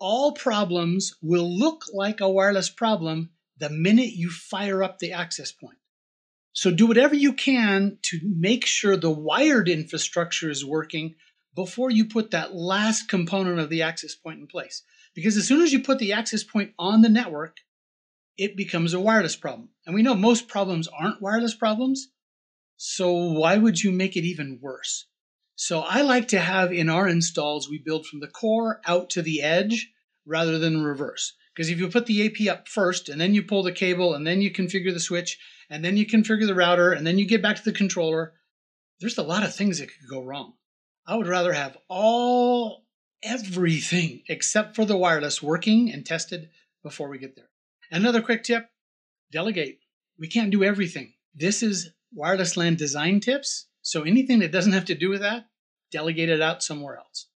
all problems will look like a wireless problem the minute you fire up the access point. So do whatever you can to make sure the wired infrastructure is working before you put that last component of the access point in place. Because as soon as you put the access point on the network, it becomes a wireless problem. And we know most problems aren't wireless problems. So why would you make it even worse? So I like to have in our installs, we build from the core out to the edge rather than reverse. Because if you put the AP up first and then you pull the cable and then you configure the switch and then you configure the router and then you get back to the controller, there's a lot of things that could go wrong. I would rather have all everything except for the wireless working and tested before we get there. Another quick tip delegate. We can't do everything. This is wireless LAN design tips. So anything that doesn't have to do with that, delegate it out somewhere else.